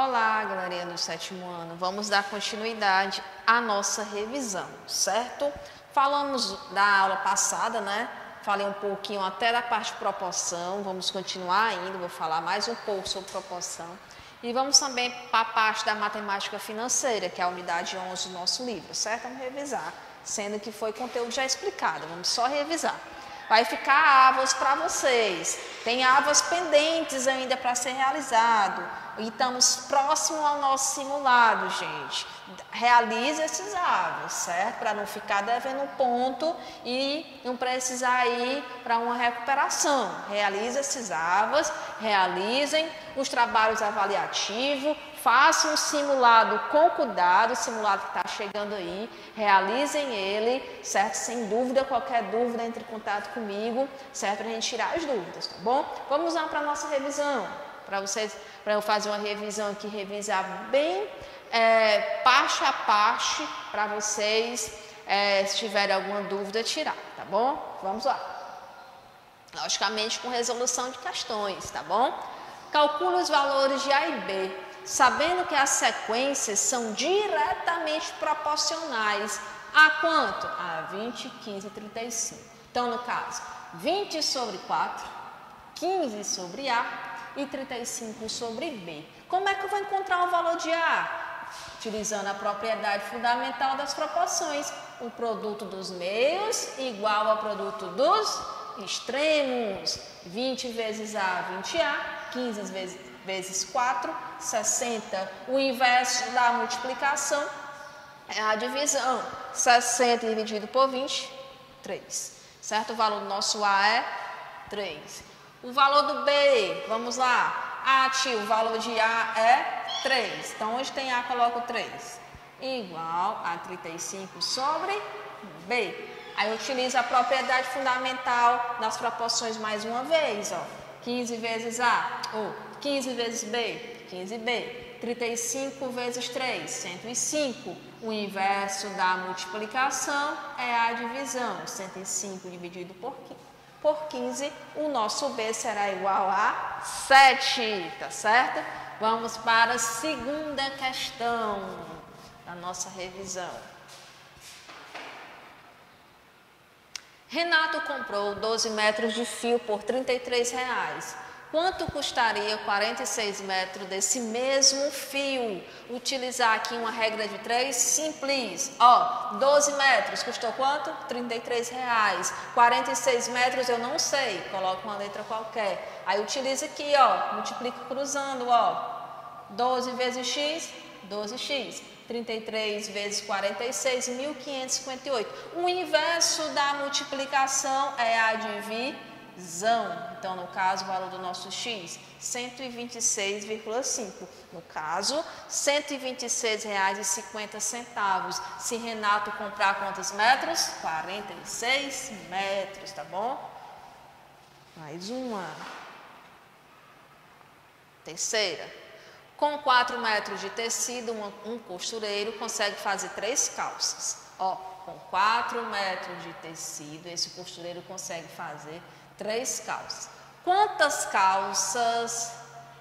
Olá, galerinha do sétimo ano. Vamos dar continuidade à nossa revisão, certo? Falamos da aula passada, né? Falei um pouquinho até da parte de proporção. Vamos continuar ainda, vou falar mais um pouco sobre proporção. E vamos também para a parte da matemática financeira, que é a unidade 11 do nosso livro, certo? Vamos revisar, sendo que foi conteúdo já explicado. Vamos só revisar. Vai ficar avos para vocês. Tem avos pendentes ainda para ser realizado. E estamos próximo ao nosso simulado, gente. Realize esses avos, certo? Para não ficar devendo ponto e não precisar ir para uma recuperação. Realize esses avos, realizem os trabalhos avaliativos, façam um simulado com cuidado, o simulado que está chegando aí, realizem ele, certo? Sem dúvida, qualquer dúvida, entre em contato comigo, certo? Para a gente tirar as dúvidas, tá bom? Vamos lá para a nossa revisão, para vocês, para eu fazer uma revisão aqui, revisar bem é, parte a parte, para vocês, é, se tiverem alguma dúvida, tirar, tá bom? Vamos lá. Logicamente com resolução de questões, tá bom? Calcule os valores de A e B sabendo que as sequências são diretamente proporcionais a quanto? A 20, 15 e 35. Então, no caso, 20 sobre 4, 15 sobre A e 35 sobre B. Como é que eu vou encontrar o valor de A? Utilizando a propriedade fundamental das proporções. O produto dos meios igual ao produto dos extremos. 20 vezes A, 20A. 15 vezes vezes 4, 60. O inverso da multiplicação é a divisão. 60 dividido por 20, 3. Certo? O valor do nosso A é 3. O valor do B, vamos lá. A, tio, o valor de A é 3. Então, onde tem A, coloco 3. Igual a 35 sobre B. Aí, utilizo a propriedade fundamental das proporções mais uma vez, ó. 15 vezes A, ou 15 vezes B, 15B. 35 vezes 3, 105. O inverso da multiplicação é a divisão. 105 dividido por 15, por 15 o nosso B será igual a 7, tá certo? Vamos para a segunda questão da nossa revisão. Renato comprou 12 metros de fio por 33 reais. Quanto custaria 46 metros desse mesmo fio? Utilizar aqui uma regra de três simples. Ó, 12 metros custou quanto? 33 reais. 46 metros eu não sei. Coloca uma letra qualquer. Aí utiliza aqui, ó. Multiplica cruzando, ó. 12 vezes x, 12x. 33 vezes 46, 1558. O inverso da multiplicação é a divisão então, no caso, o valor do nosso X, 126,5. No caso, R$ 126,50. Se Renato comprar quantos metros? 46 metros, tá bom? Mais uma. Terceira. Com 4 metros de tecido, um costureiro consegue fazer três calças. Ó, com 4 metros de tecido, esse costureiro consegue fazer três calças. Quantas calças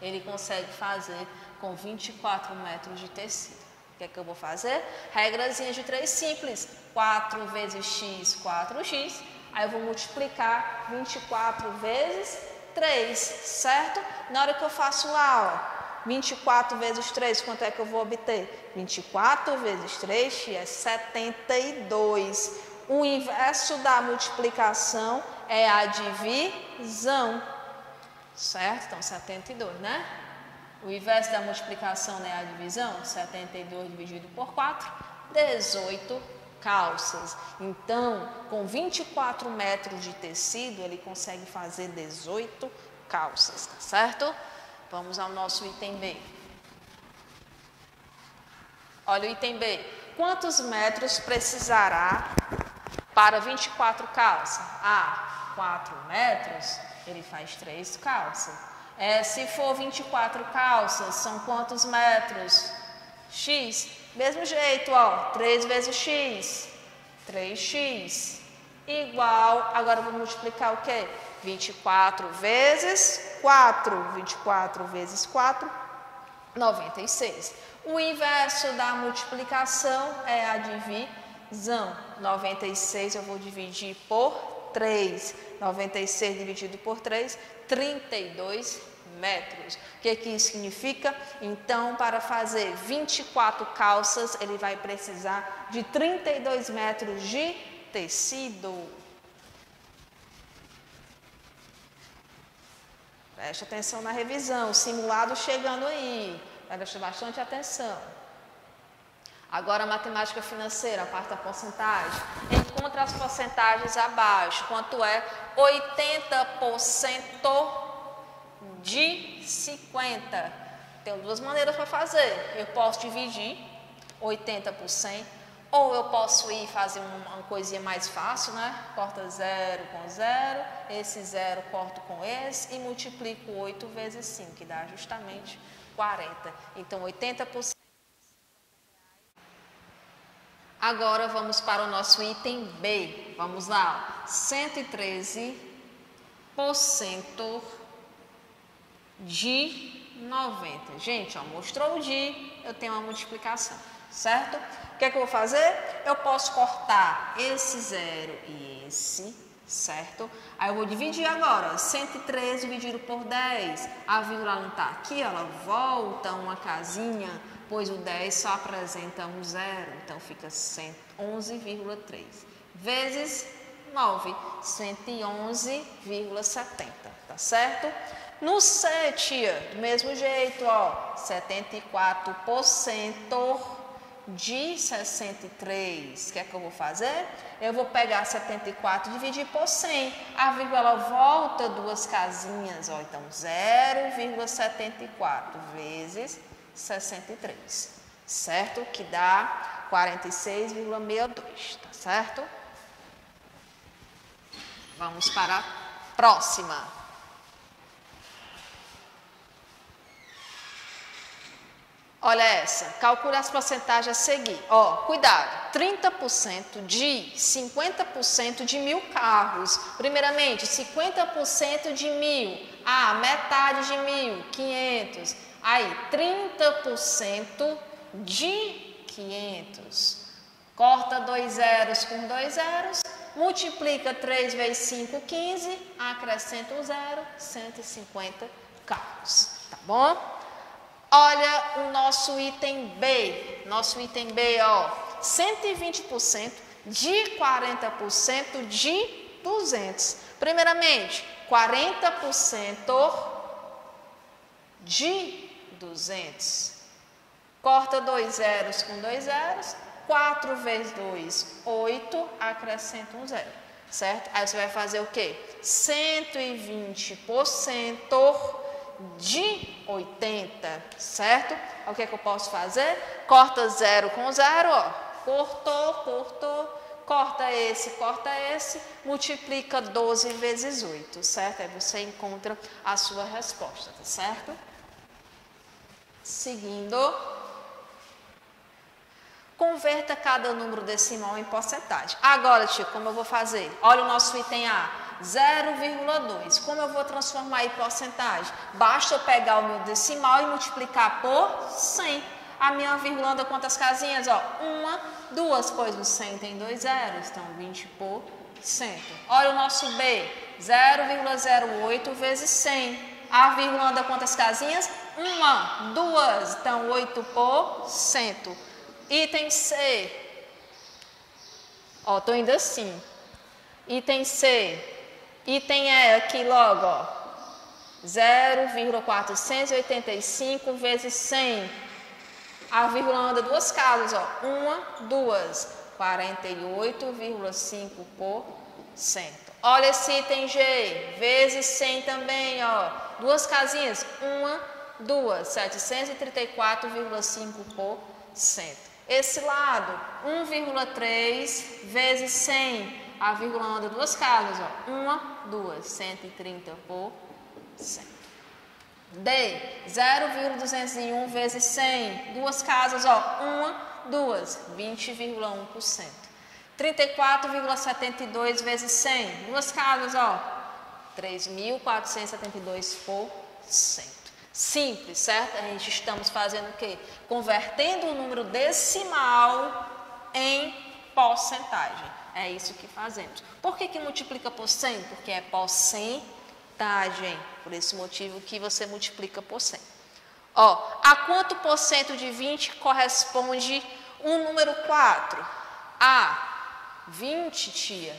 ele consegue fazer com 24 metros de tecido? O que é que eu vou fazer? Regrazinha de três simples. 4 vezes x, 4x. Aí eu vou multiplicar 24 vezes 3, certo? Na hora que eu faço lá, ó, 24 vezes 3, quanto é que eu vou obter? 24 vezes 3 é 72. O inverso da multiplicação é a divisão, certo? Então, 72, né? O inverso da multiplicação é a divisão, 72 dividido por 4, 18 calças. Então, com 24 metros de tecido, ele consegue fazer 18 calças, tá certo? Vamos ao nosso item B. Olha o item B. Quantos metros precisará para 24 calças? A. 4 metros, ele faz 3 calças. É, se for 24 calças, são quantos metros? X. Mesmo jeito, ó, 3 vezes X, 3X, igual, agora vou multiplicar o quê? 24 vezes 4, 24 vezes 4, 96. O inverso da multiplicação é a divisão. 96 eu vou dividir por 3. 96 dividido por 3, 32 metros. O que, que isso significa? Então, para fazer 24 calças, ele vai precisar de 32 metros de tecido. Preste atenção na revisão, o simulado chegando aí. Preste bastante atenção. Agora, a matemática financeira, a parte da porcentagem. Encontra as porcentagens abaixo. Quanto é 80% de 50. Tenho duas maneiras para fazer. Eu posso dividir 80 por 100, ou eu posso ir fazer uma, coisinha mais fácil, né? Corta zero com zero, esse zero corto com esse e multiplico 8 vezes 5, que dá justamente 40. Então, 80%. Agora vamos para o nosso item B. Vamos lá. 113% de 90. Gente, ó, mostrou o de, eu tenho uma multiplicação, certo? O que é que eu vou fazer? Eu posso cortar esse zero e esse, certo? Aí eu vou dividir agora, 113 dividido por 10. A vírgula não está aqui, ela volta uma casinha, pois o 10 só apresenta um zero, então fica 111,3 vezes 9, 111,70, tá certo? No 7, do mesmo jeito, ó, 74% de 63. O que é que eu vou fazer? Eu vou pegar 74 e dividir por 100. A vírgula volta duas casinhas, ó, então 0,74 vezes 63, certo? Que dá 46,62, tá certo? Vamos para a próxima. Olha essa, calcule as porcentagens a seguir. Ó, cuidado, 30% de 50% de mil carros. Primeiramente, 50% de mil. Ah, metade de mil, 500. Aí, 30% de 500. Corta dois zeros com dois zeros, multiplica 3 vezes 5, 15, acrescenta um zero, 150 carros. Tá bom? Olha o nosso item B, nosso item B, ó, 120% de 40% de 200. Primeiramente, 40% de 200. Corta dois zeros com dois zeros, 4 vezes 2, 8, acrescenta um zero, certo? Aí você vai fazer o quê? 120% de 80, certo? O que é que eu posso fazer? Corta zero com zero, ó. Cortou, cortou, corta esse, corta esse, multiplica 12 vezes 8, certo? Aí você encontra a sua resposta, tá certo? Seguindo. Converta cada número decimal em porcentagem. Agora, tio, como eu vou fazer? Olha o nosso item A. 0,2. Como eu vou transformar em porcentagem? Basta eu pegar o meu decimal e multiplicar por 100. A minha vírgula anda quantas casinhas? Ó, uma, duas, pois o 100 tem dois zeros, então 20 por cento. Olha o nosso B, 0,08 vezes 100. A vírgula anda quantas casinhas? Uma, duas, então 8 por cento. Item C. Ó, tô indo assim. Item C, Item E aqui logo, ó. 0,485 vezes 100. A vírgula anda duas casas, ó. Uma, duas. 48,5%. Olha esse item G, vezes 100 também, ó. Duas casinhas, uma, duas. 734,5%. Esse lado, 1,3 vezes 100 a vírgula anda duas casas, ó. Uma, duas, 130 por cento. D, 0,201 vezes 100, duas casas, ó. Uma, duas, 20,1%. 34,72 vezes 100, duas casas, ó. 3.472%. Simples, certo? A gente estamos fazendo o quê? Convertendo o número decimal em porcentagem. É isso que fazemos. Por que, que multiplica por 100? Porque é porcentagem. Por esse motivo que você multiplica por 100. Ó, a quanto por cento de 20 corresponde um número 4? A 20, tia.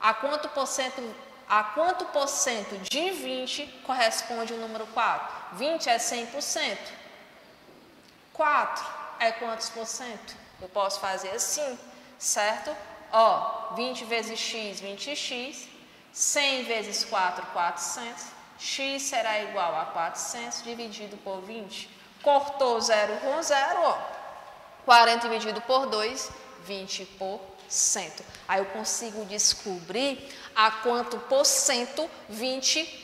A quanto por cento a quanto por cento de 20 corresponde o número 4? 20 é 100%. 4 é quantos por cento? Eu posso fazer assim, certo? Ó, 20 vezes x, 20x. 100 vezes 4, 400. x será igual a 400 dividido por 20. Cortou 0 com 0, ó. 40 dividido por 2, 20 por cento. Aí eu consigo descobrir a quanto por cento 20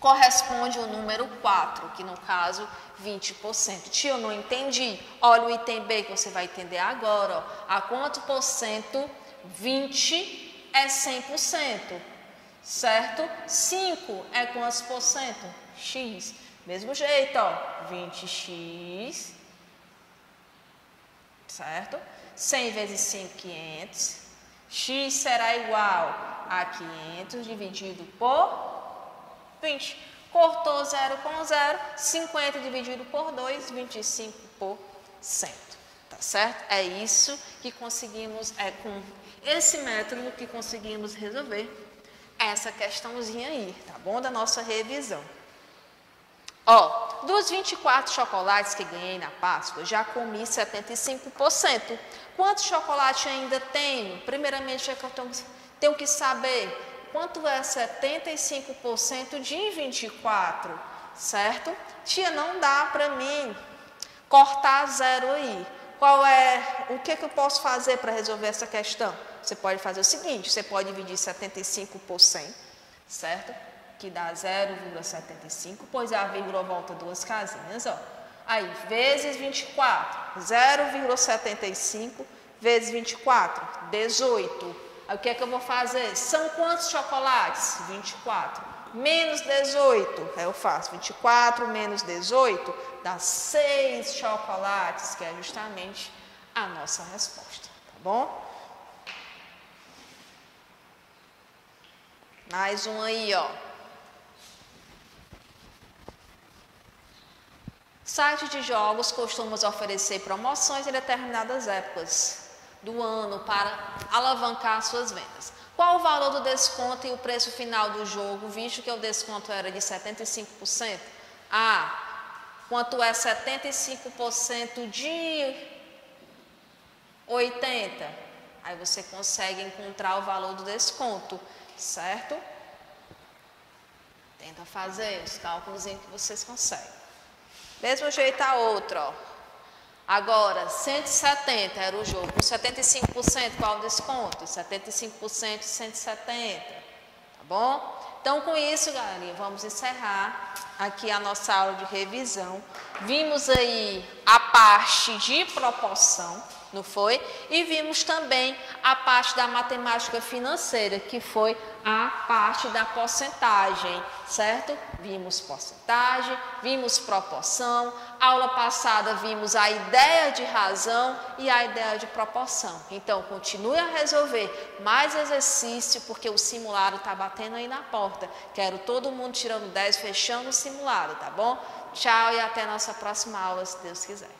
corresponde ao número 4, que no caso 20%. Tio, não entendi. Olha o item B que você vai entender agora. Ó. A quanto por cento 20 é 100%, certo? 5 é quantos por cento? X. Mesmo jeito, ó. 20x, certo? 100 vezes 5, 500. X será igual a 500 dividido por 20. Cortou 0 com 0, 50 dividido por 2, 25 por 100. Tá certo? É isso que conseguimos, é com esse método que conseguimos resolver essa questãozinha aí, tá bom? Da nossa revisão. Ó, dos 24 chocolates que ganhei na Páscoa, já comi 75%. Quantos chocolates ainda tenho? Primeiramente, é que eu tenho que saber quanto é 75% de 24, certo? Tia, não dá para mim cortar zero aí. Qual é, o que, que eu posso fazer para resolver essa questão? Você pode fazer o seguinte, você pode dividir 75 por 100, certo? que dá 0,75, pois a vírgula volta duas casinhas, ó. Aí, vezes 24, 0,75 vezes 24, 18. O que é que eu vou fazer? São quantos chocolates? 24. Menos 18, aí eu faço 24 menos 18, dá 6 chocolates, que é justamente a nossa resposta, tá bom? Mais um aí, ó. Sites de jogos costumam oferecer promoções em determinadas épocas do ano para alavancar suas vendas. Qual o valor do desconto e o preço final do jogo, visto que o desconto era de 75%? Ah, quanto é 75% de 80? Aí você consegue encontrar o valor do desconto, certo? Tenta fazer os cálculos que vocês conseguem. Mesmo jeito a outra, ó. Agora, 170 era o jogo. Com 75%, qual o desconto? 75% de 170. Tá bom? Então, com isso, galerinha, vamos encerrar aqui a nossa aula de revisão. Vimos aí a parte de proporção não foi? E vimos também a parte da matemática financeira, que foi a parte da porcentagem, certo? Vimos porcentagem, vimos proporção. Aula passada vimos a ideia de razão e a ideia de proporção. Então, continue a resolver mais exercício, porque o simulado está batendo aí na porta. Quero todo mundo tirando 10, fechando o simulado, tá bom? Tchau e até a nossa próxima aula, se Deus quiser.